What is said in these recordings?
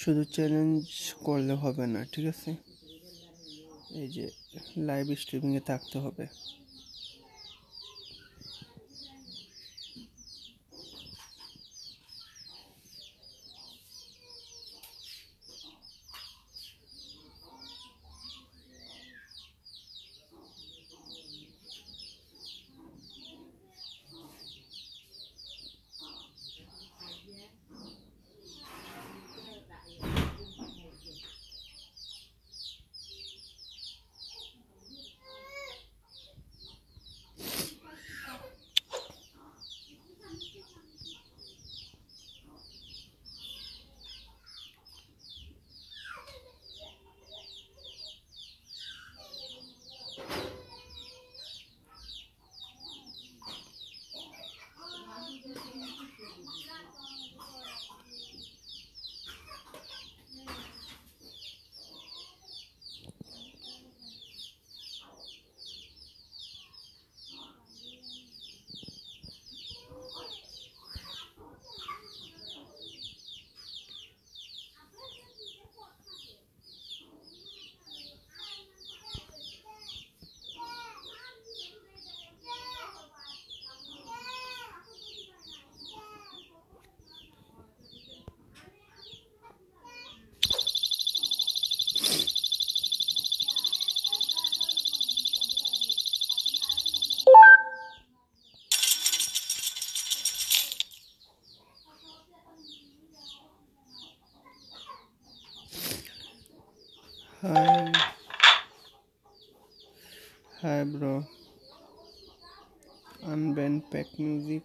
শুধু চ্যালেঞ্জ করলে হবে না ঠিক আছে? এই যে লাইভ স্ট্রিমিংয়ে থাকতে হবে। Hi, bro. Unbanned pack music.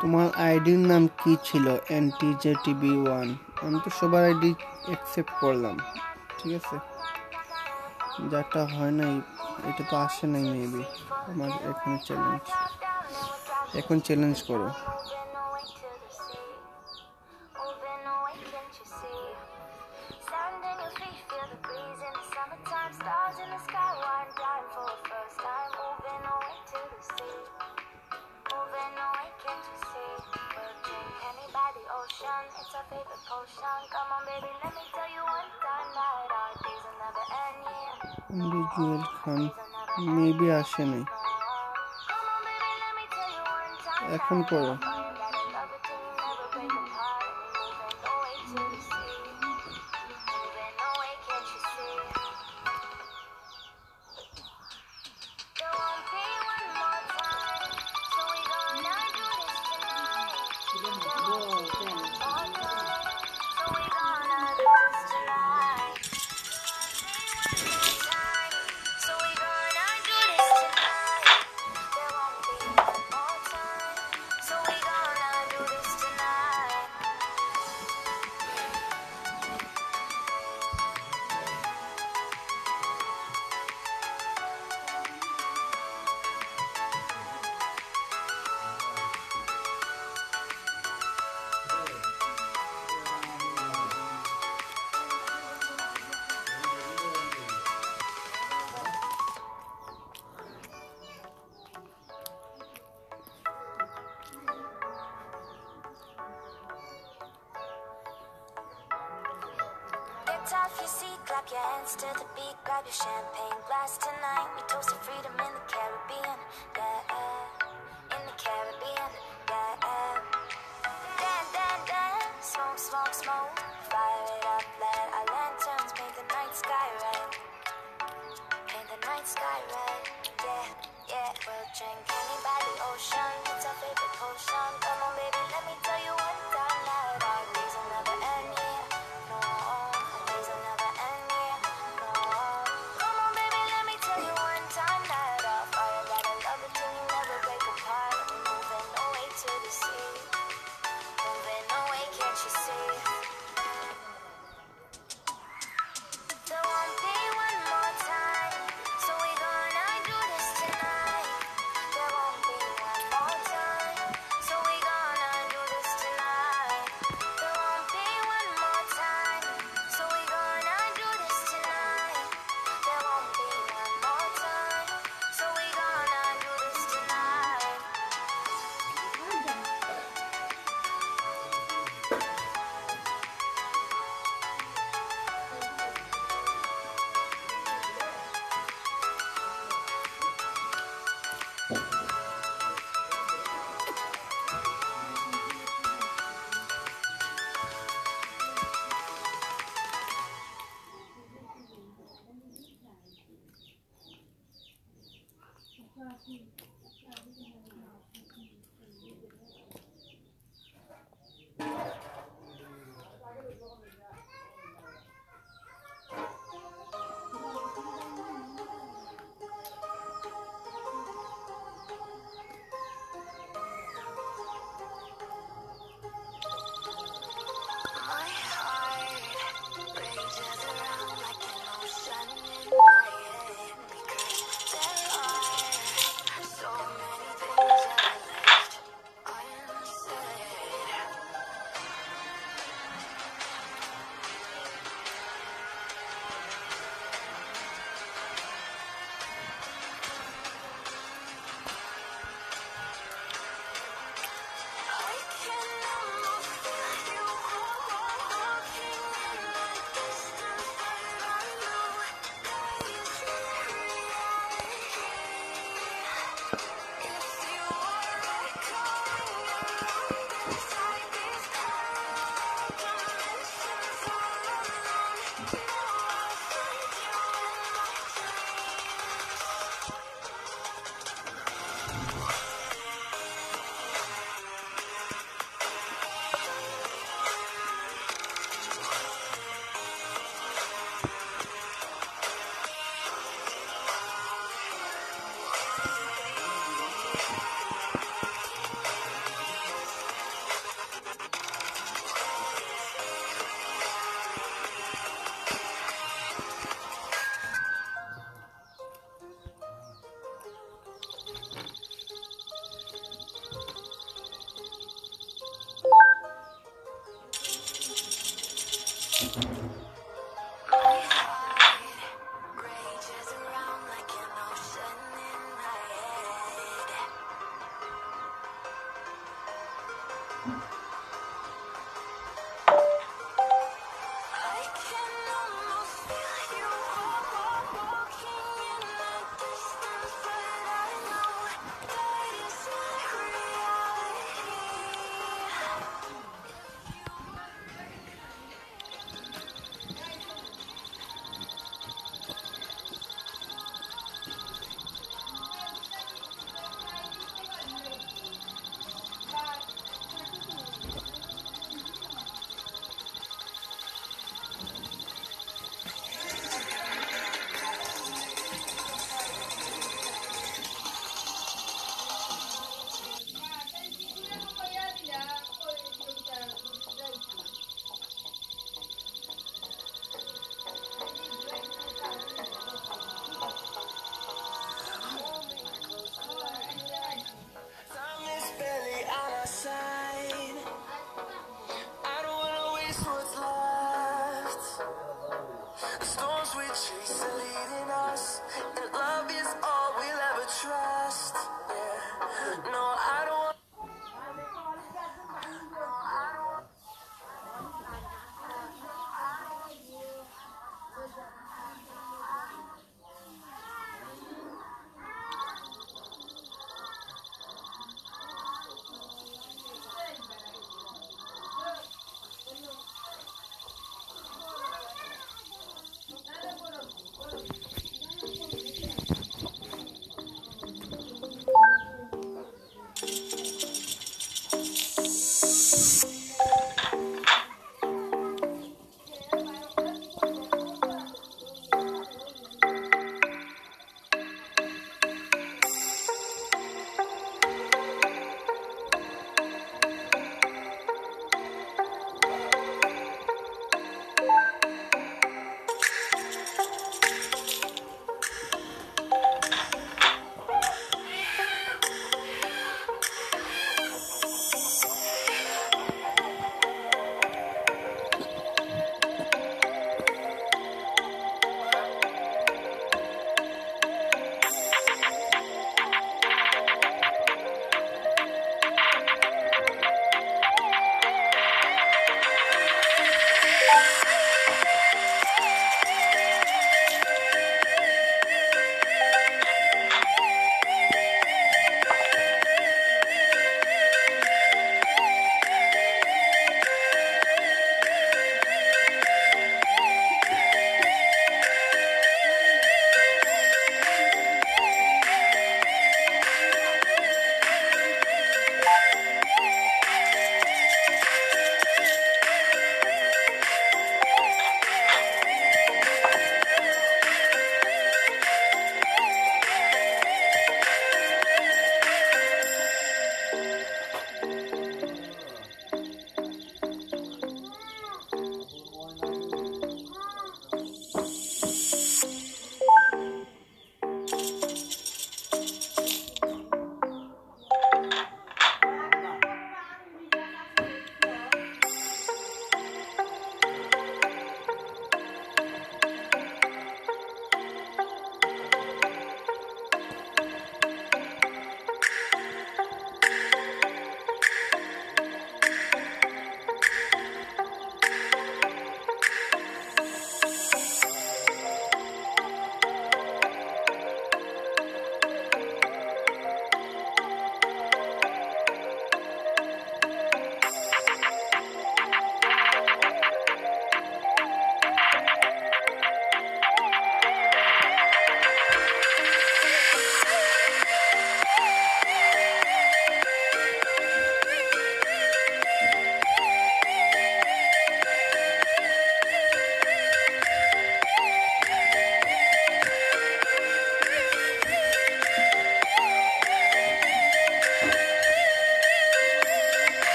তোমার আইডির নাম কি ছিল? এনটিজে টিভি ওয়ান আমি তো সবার আইডি অ্যাকসেপ্ট করলাম, ঠিক আছে? যাটা হয় নাই, এটা তো আসে নাই মেবি আমার এখানে চ্যালেঞ্জ এখন চ্যালেঞ্জ করো। 过了。champagne glass tonight. We toasted freedom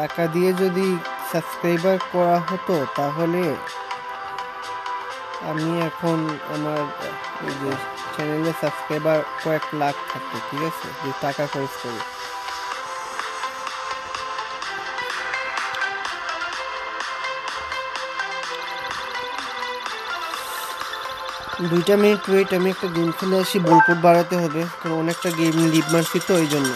টাকা দিয়ে যদি সাবস্ক্রাইবার করা হতো, তাহলে আমি এখন আমার যে চ্যানেলে সাবস্ক্রাইবার কয়েক লাখ থাকতো ঠিক আছে? যে টাকা খরচ করি। দুইটা মিনিট ওয়েট আমি একটা গেম খেলে আসি, বোলপুর বাড়াতে হবে। কারণ অনেকটা গেম লিভ মারছি তো ওই জন্য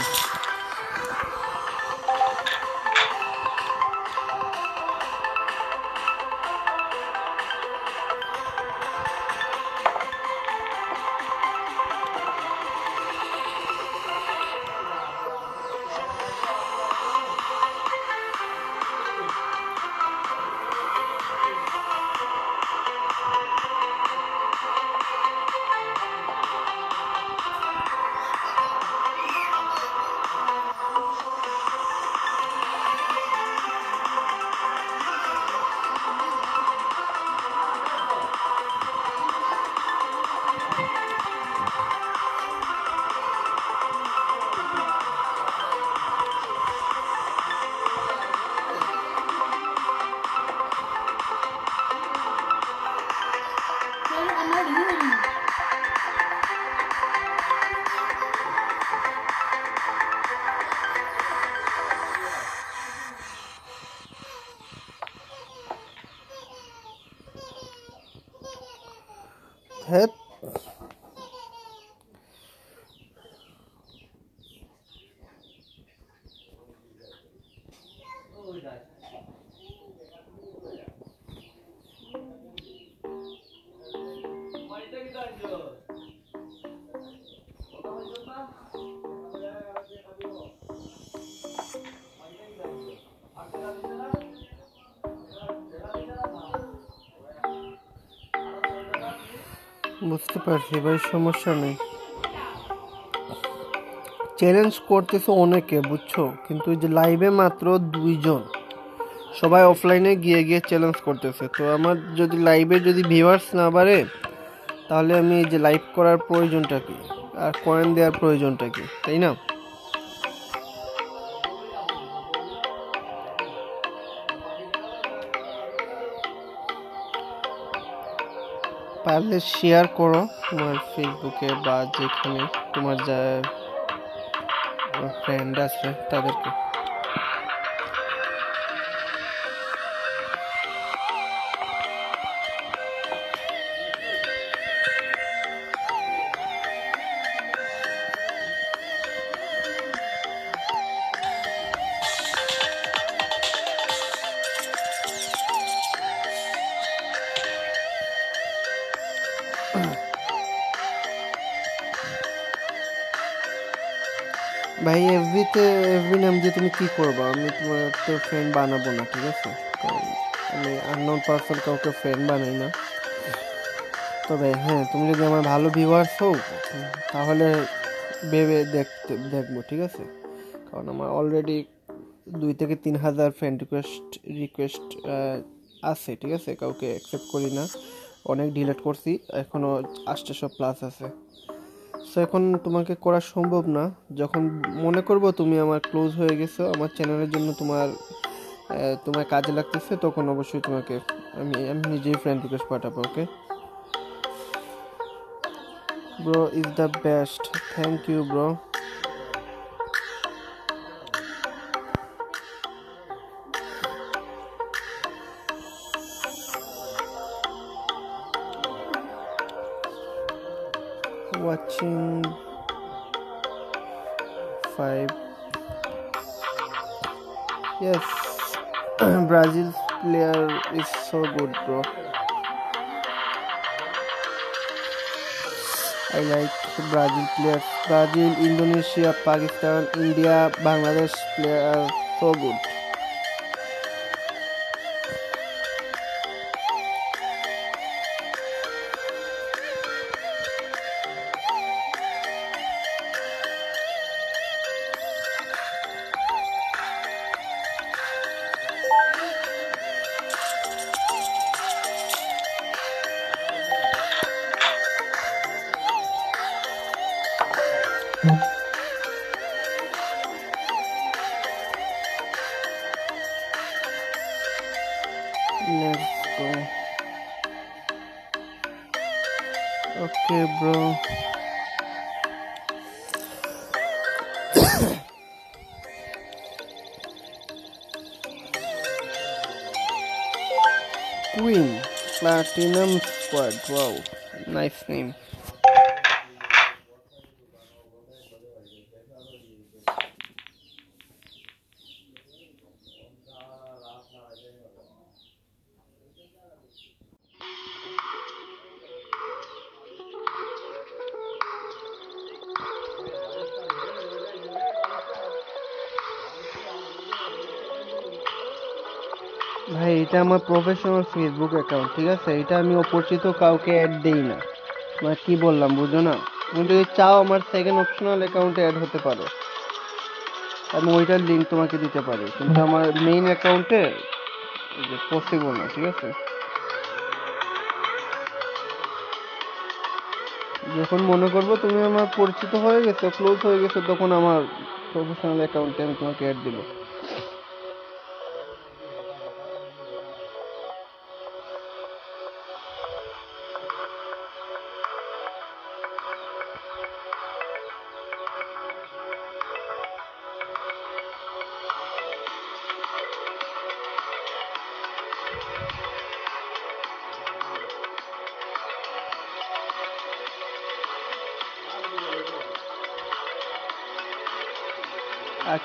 বুঝতে পারছি ভাই, সমস্যা নেই। চ্যালেঞ্জ করতেছে অনেকে, বুঝছ? কিন্তু যে লাইভে মাত্র দুইজন। সবাই অফলাইনে গিয়ে গিয়ে চ্যালেঞ্জ করতেছে। তো আমার যদি লাইভে যদি ভিউয়ার্স না বাড়ে, তাহলে আমি এই যে লাইভ করার প্রয়োজনটা কি? আর কয়েন দেওয়ার প্রয়োজনটা কি? তাই না? পারলে শেয়ার করো তোমার ফেসবুকে বা যেখানে তোমার যা ফ্রেন্ড আছে তাদেরকে। কি করবা? আমি তোমার তো ফ্রেন্ড বানাবো না, ঠিক আছে? আমি আননোন পার্সন কাউকে ফ্রেন্ড বানাই না। তবে হ্যাঁ তুমি যদি আমার ভালো ভিউয়ার্স হও, তাহলে ভেবে দেখতে, দেখব, ঠিক আছে? কারণ আমার অলরেডি দুই থেকে তিন হাজার ফ্রেন্ড রিকোয়েস্ট রিকোয়েস্ট আছে, ঠিক আছে? কাউকে অ্যাকসেপ্ট করি না। অনেক ডিলেট করছি এখনও আটশোশো প্লাস আছে। সো এখন তোমাকে করা সম্ভব না। যখন মনে করব তুমি আমার ক্লোজ হয়ে গেছো, আমার চ্যানেলের জন্য তোমার তোমার কাজে লাগতেছে, তখন অবশ্যই তোমাকে আমি আমি নিজেই ফ্রেন্ড রিকোয়েস্ট পাঠাবো okay bro is the best thank you bro five. Yes. Brazil's player is so good bro. I like brazil players brazil indonesia pakistan india bangladesh player are so good Platinum Squad. Wow, nice name. আমার professional Facebook account ঠিক আছে? এটা আমি অপরিচিত কাউকে add দেই না। মানে কি বললাম, বুঝো না? তুমি যদি চাও আমার সেকেন্ড অপশনাল অ্যাকাউন্টে অ্যাড হতে পারো। আমি ওইটার লিঙ্ক তোমাকে দিতে পারি। কিন্তু আমার মেইন অ্যাকাউন্টে পসিবল না, ঠিক আছে? যখন মনে করব তুমি আমার পরিচিত হয়ে গেছো ক্লোজ হয়ে গেছো, তখন আমার প্রফেশনাল অ্যাকাউন্টে আমি তোমাকে অ্যাড দিব।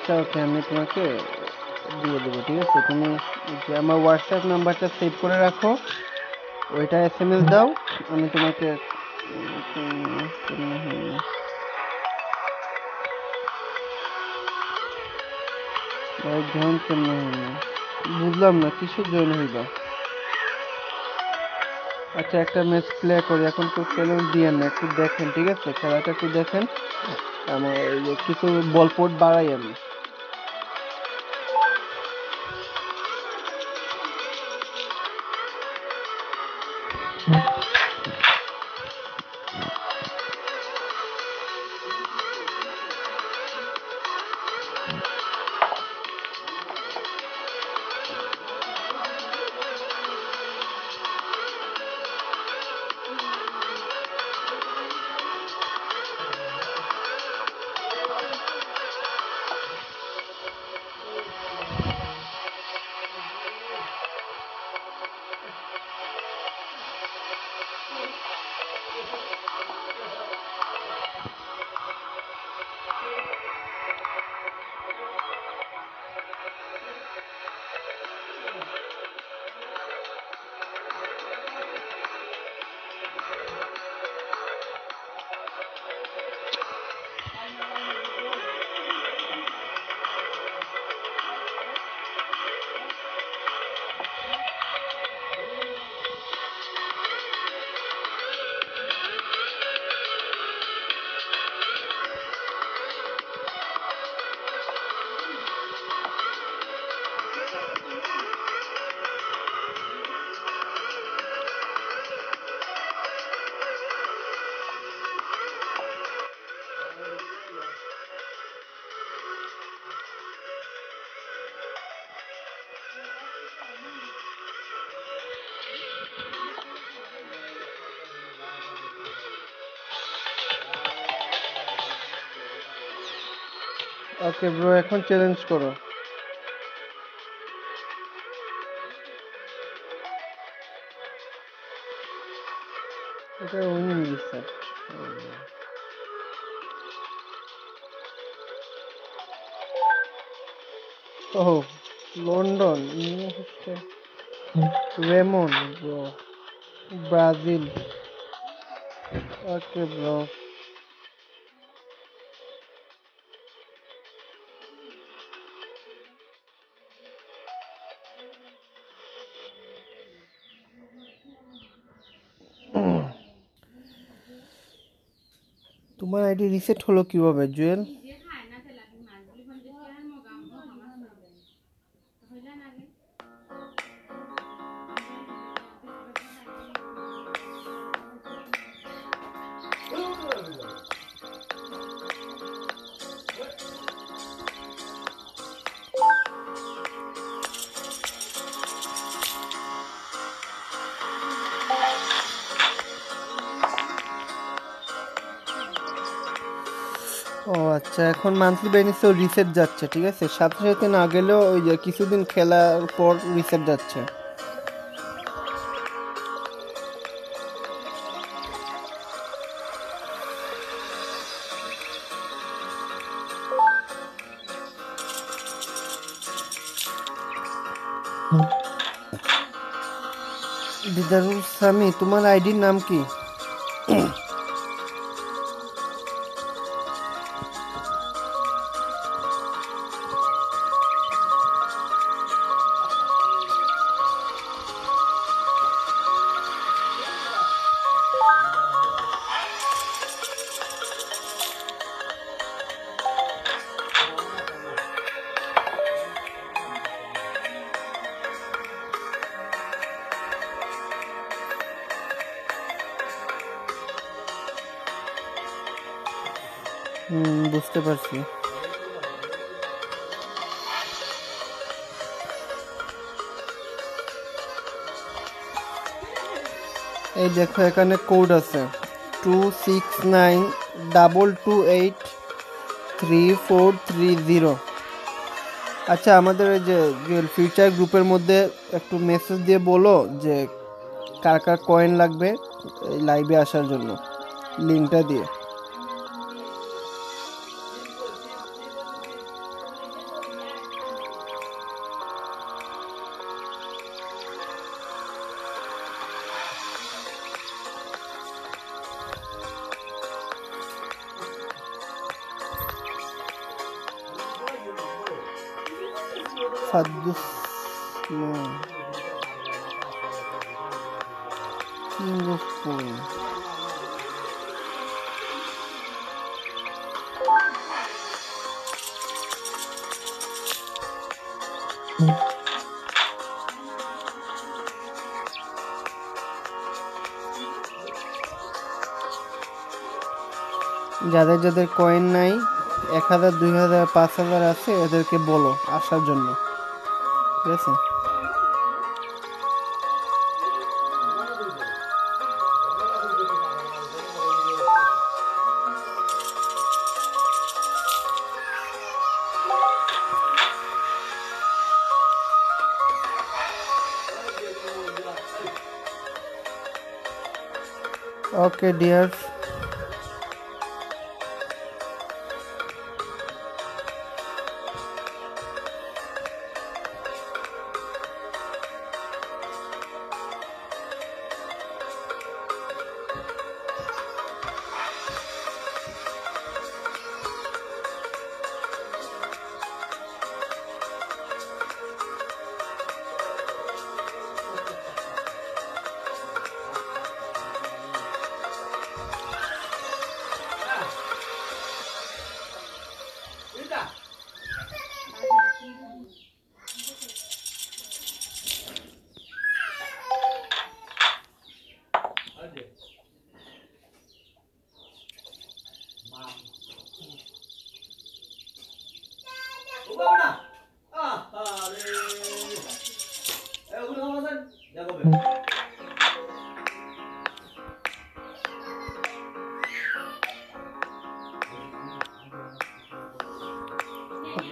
আচ্ছা ওকে আমি তোমাকে দিয়ে দেবো, ঠিক আছে? তুমি যে আমার হোয়াটসঅ্যাপ নাম্বারটা সেভ করে রাখো, ওইটা এস এম এস দাও, আমি তোমাকে? বুঝলাম না, কিসের জয়েন হইবা আচ্ছা একটা ম্যাচ প্লে করি, এখন তো চ্যালেঞ্জ দিয়ে না, একটু দেখেন, ঠিক আছে? খেলাটা একটু দেখেন। আমার কিছু বল পোর্ট বাড়াই আমি। ওকে ব্রো এখন চ্যালেঞ্জ করো। এটা উইনিং রিসার্চ ও London Raymond bro Brazil okay bro reset হলো কীভাবে জুয়েল? এখন মান্থলি বেনিসেও রিসেট যাচ্ছে, ঠিক আছে? সাথে সাথে না গেলেও ওই যে কিছুদিন খেলার পর রিসেট যাচ্ছে। দিদারুল সামি, তোমার আইডির নাম কি? দেখো, এখানে কোড আছে। Two six nine double two eight three four three zero আচ্ছা আমাদের ওই যে ফিউচার গ্রুপের মধ্যে একটু মেসেজ দিয়ে বলো যে, কার কার কয়েন লাগবে লাইভে আসার জন্য। লিঙ্কটা দিয়ে। যাদের কয়েন নাই, এক হাজার, দুই হাজার, পাঁচ হাজার আছে, এদেরকে বলো আসার জন্য। ঠিক আছে? Okay dear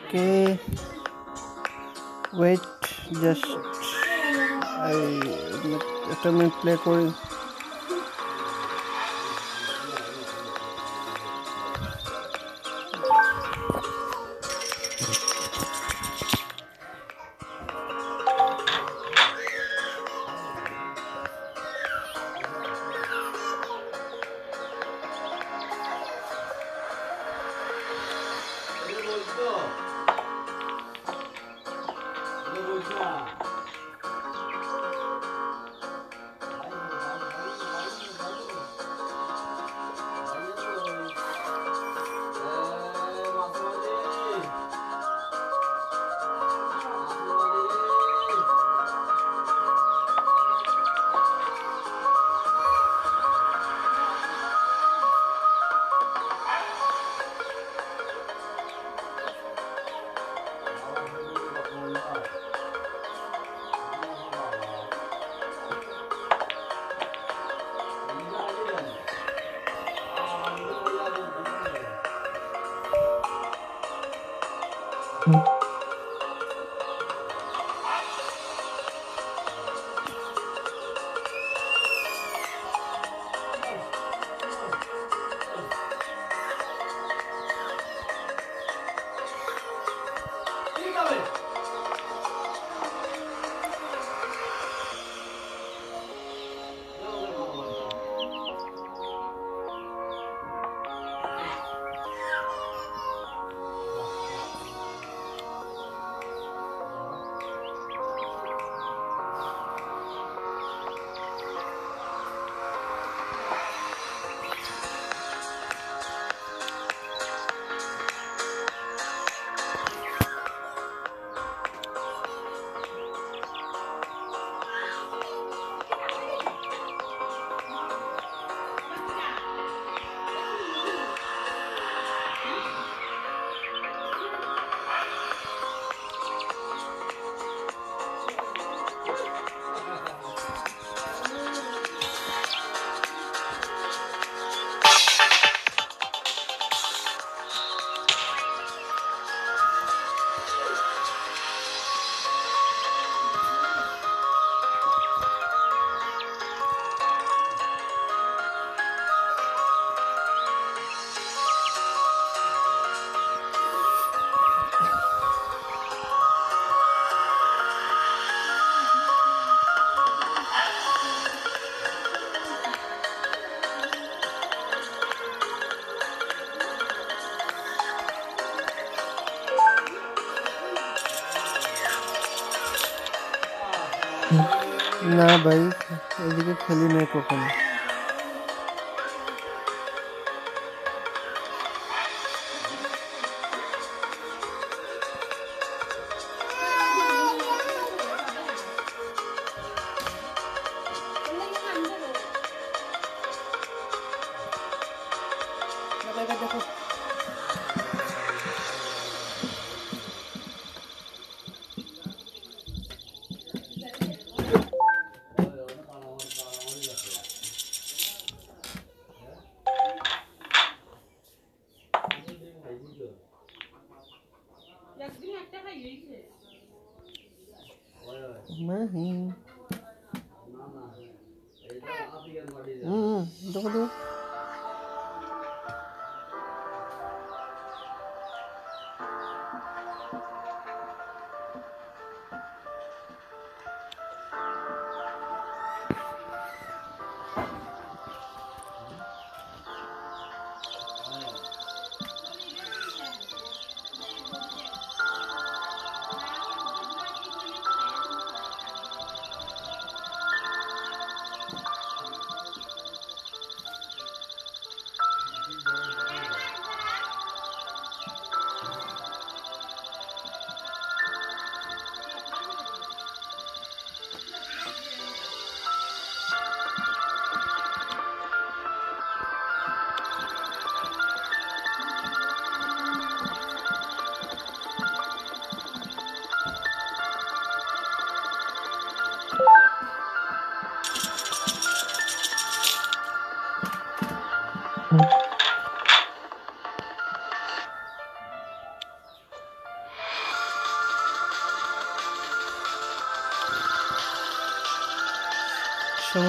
okay. Wait just I let me play code না ভাই এদিকে খেলি নাই কখনো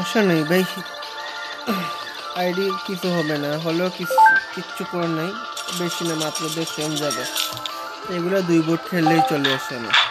সমস্যা নেই, ভাই। আইডি কিছু হবে না, হলেও কিছু, কিচ্ছু করার নাই। বেশি না, মাত্র এম যাবে। এগুলো দুই বোর্ড খেললেই চলে আসে আমার।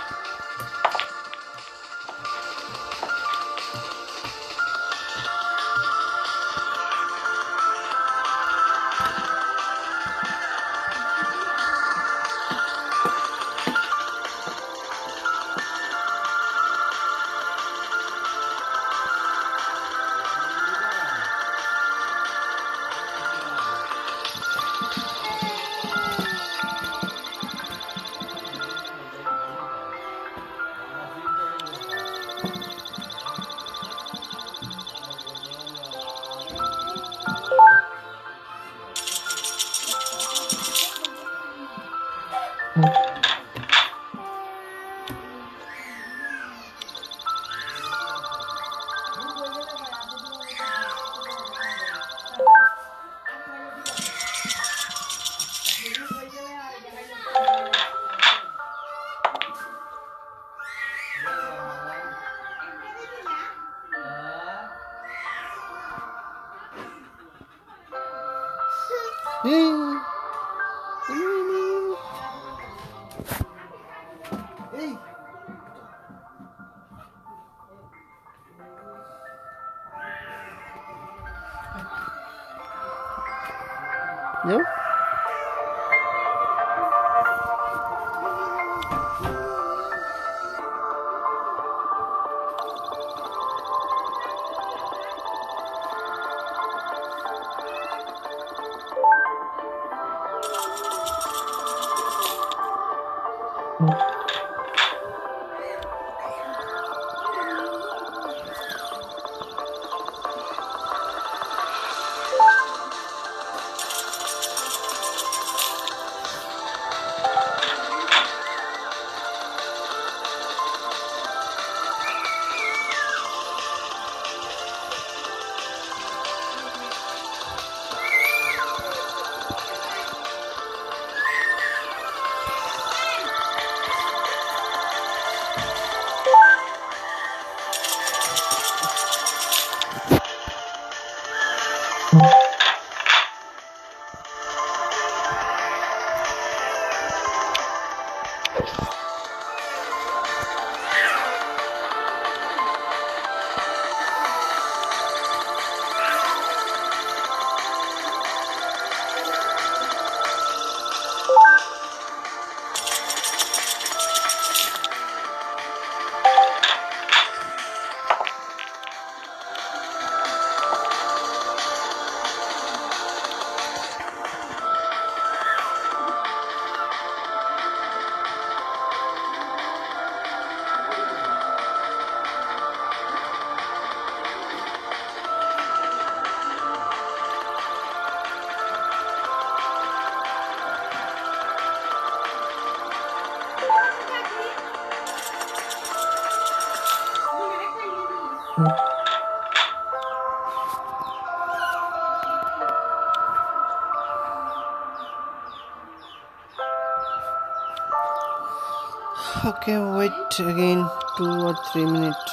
এই again 2 or 3 minutes.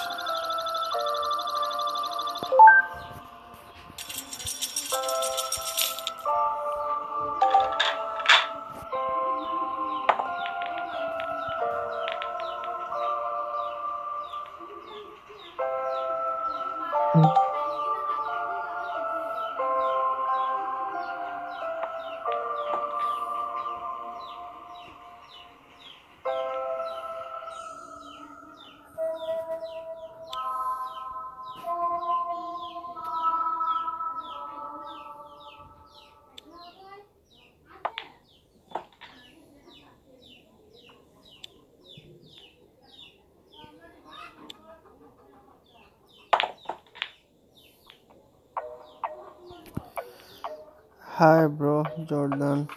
Hi, bro, Jordan.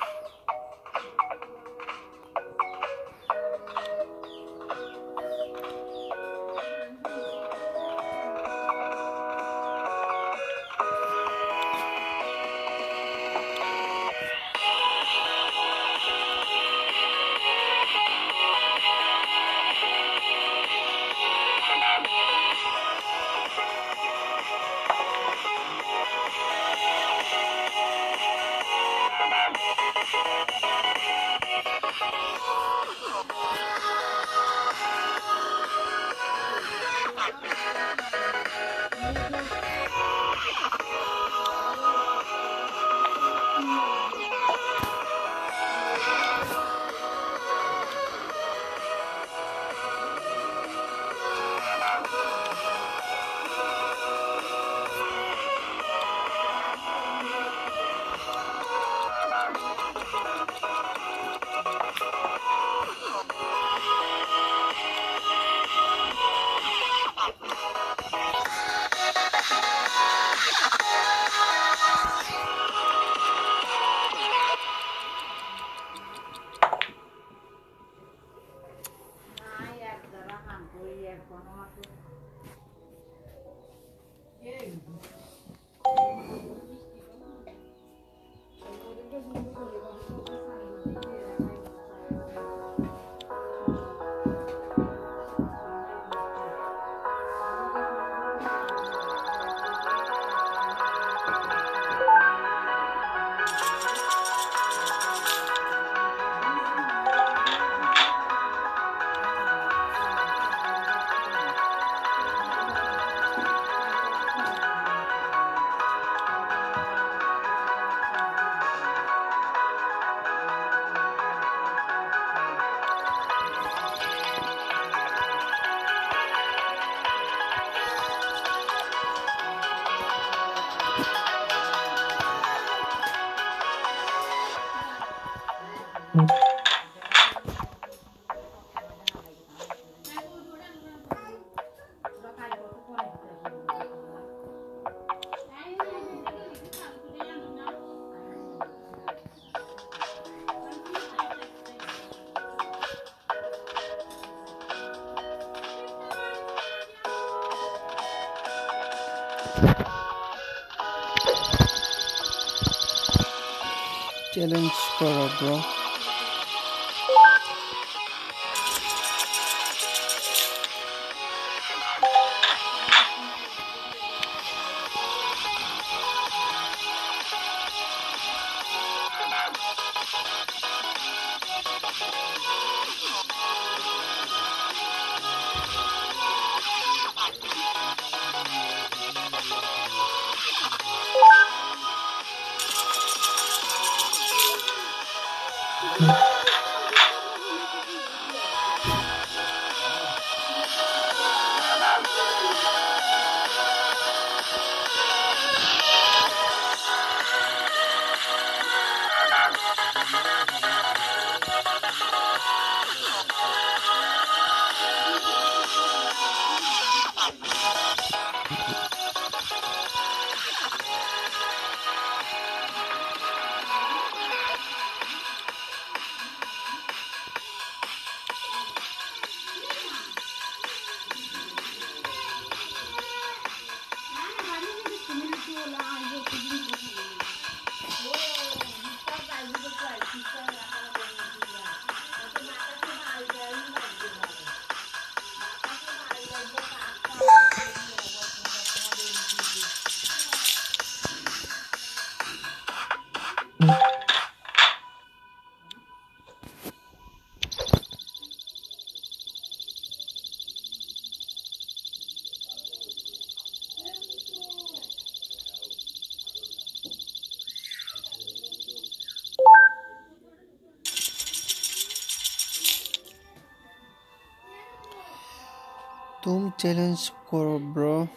challenge score, bro.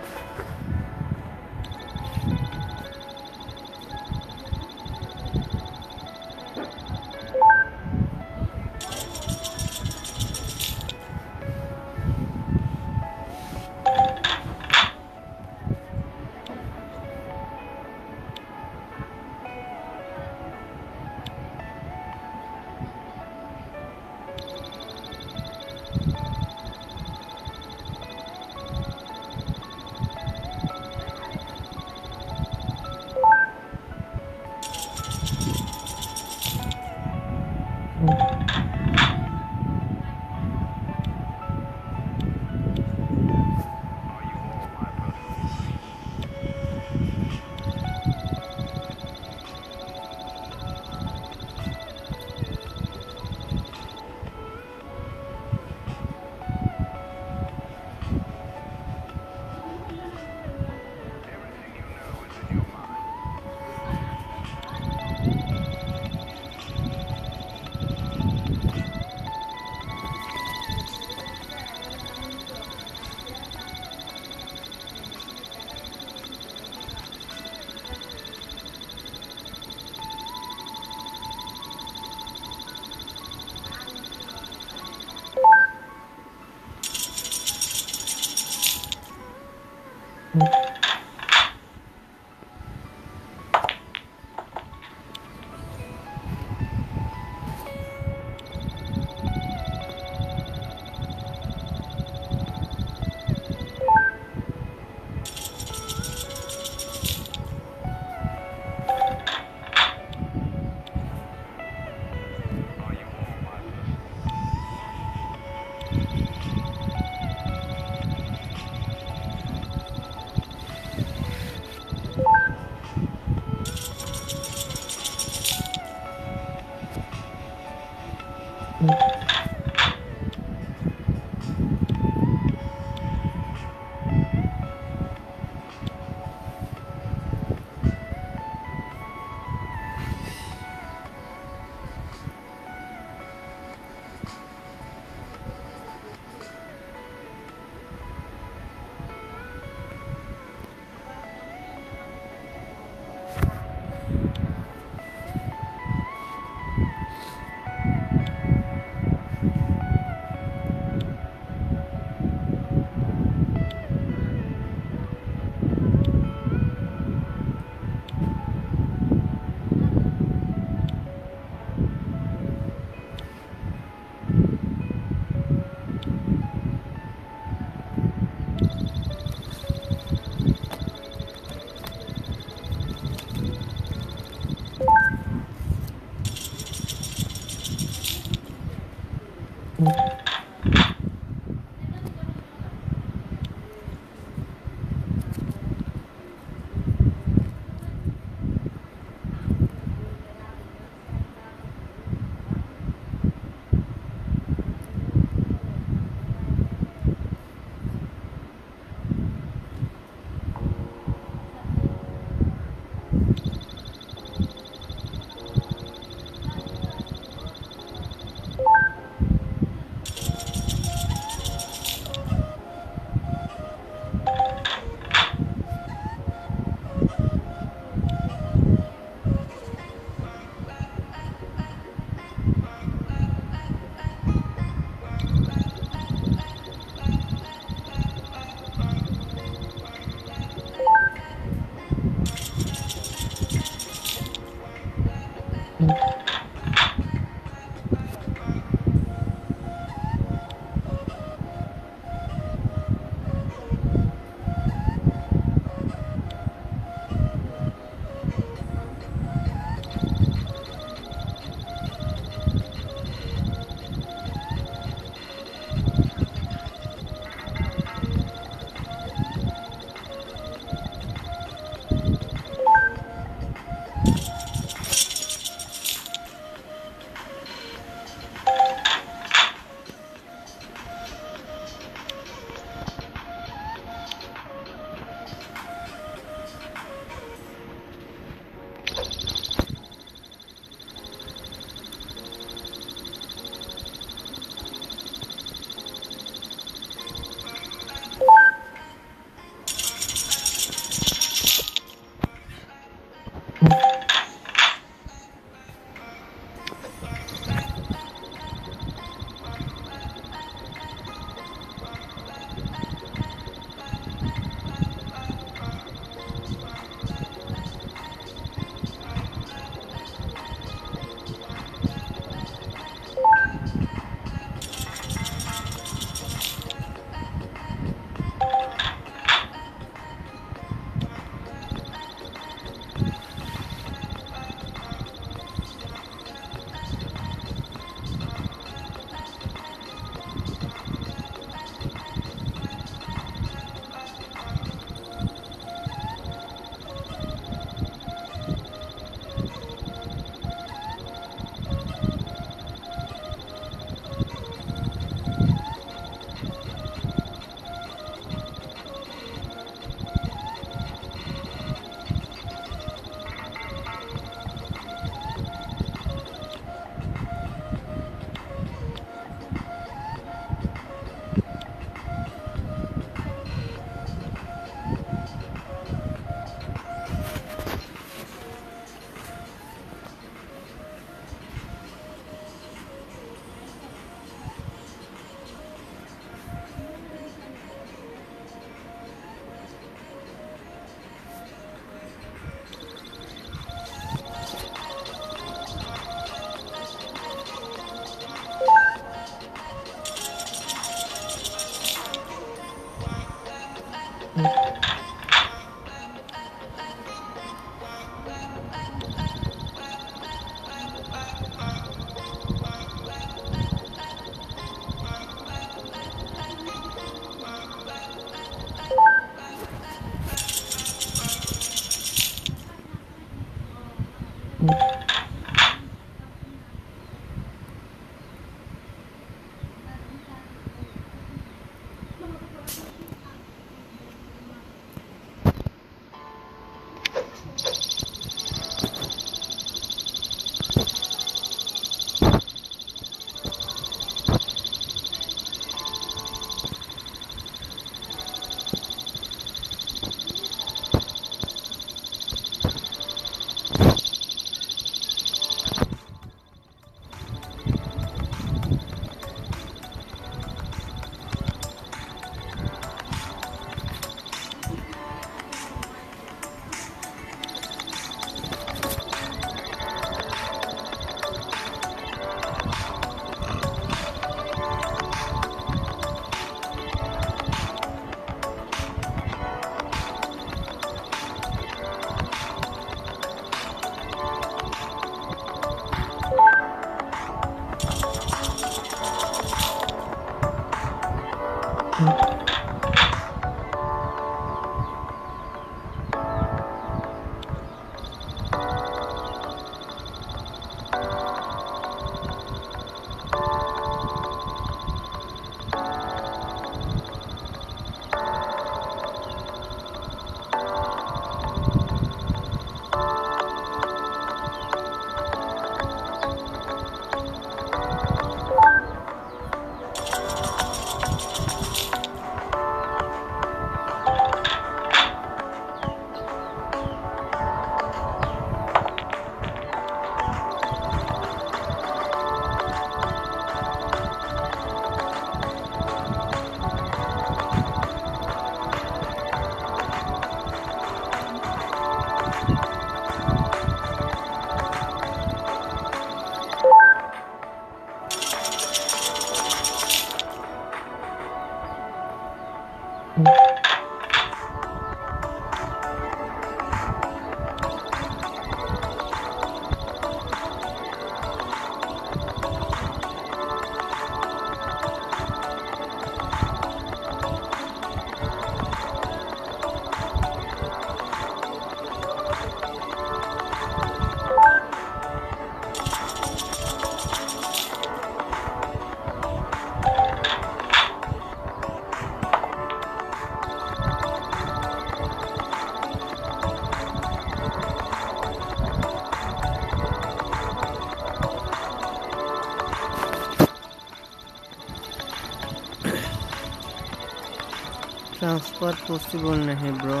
Transfer possible नहीं ब्रो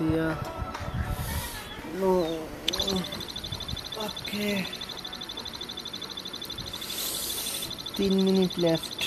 दिया नो। ओके तीन मिनट लेफ़्ट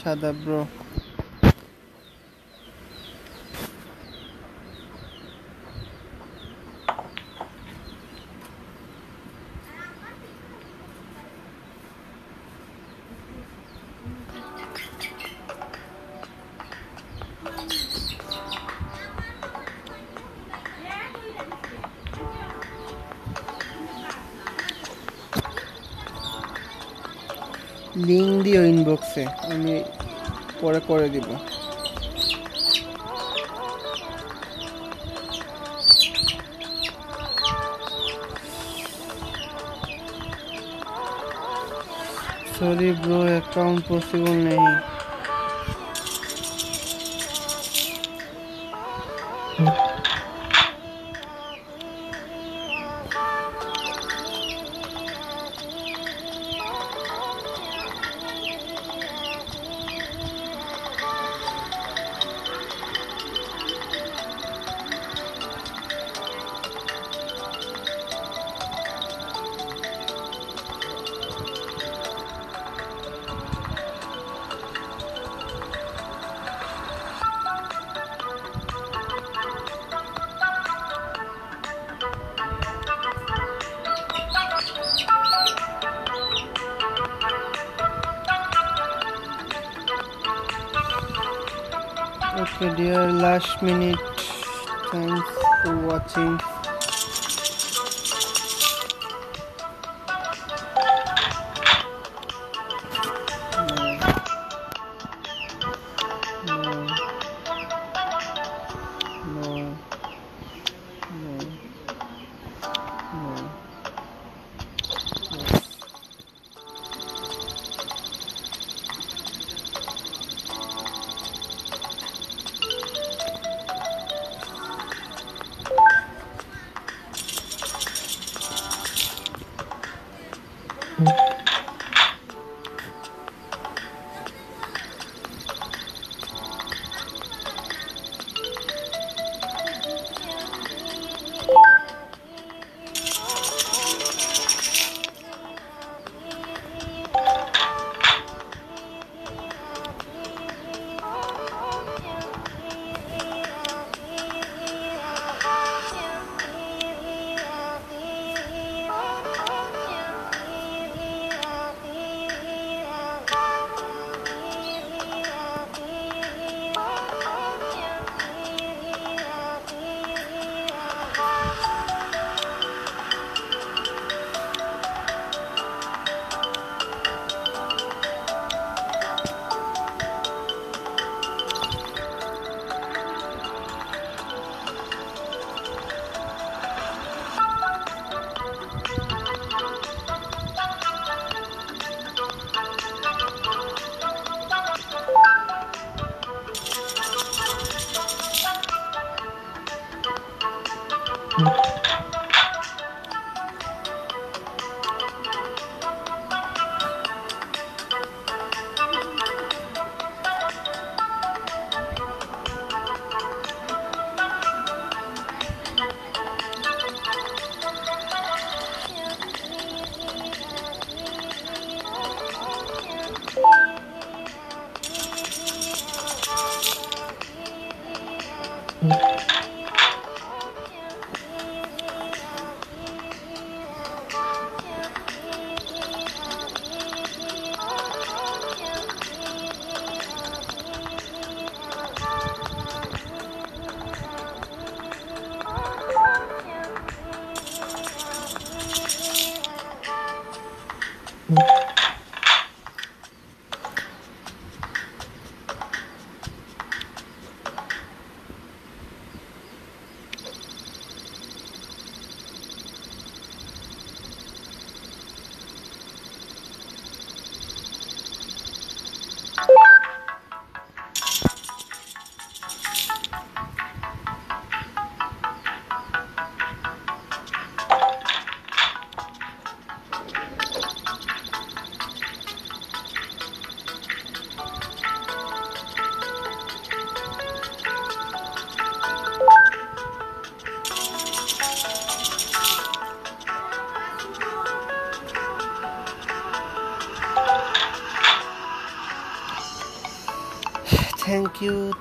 সাদা ব্রো দিও ইনবক্সে আমি পরে করে দিব। সরি ব্রো অ্যাকাউন্ট পসিবল নেই।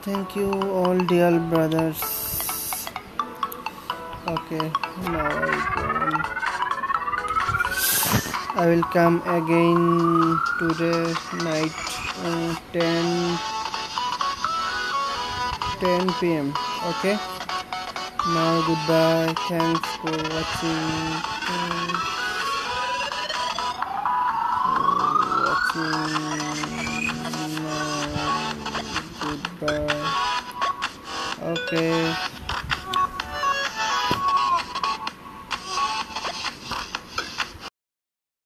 Thank you all dear brothers. Okay now I can I will come again today night uh, 10 10 p.m. okay? Now goodbye. Thanks for watching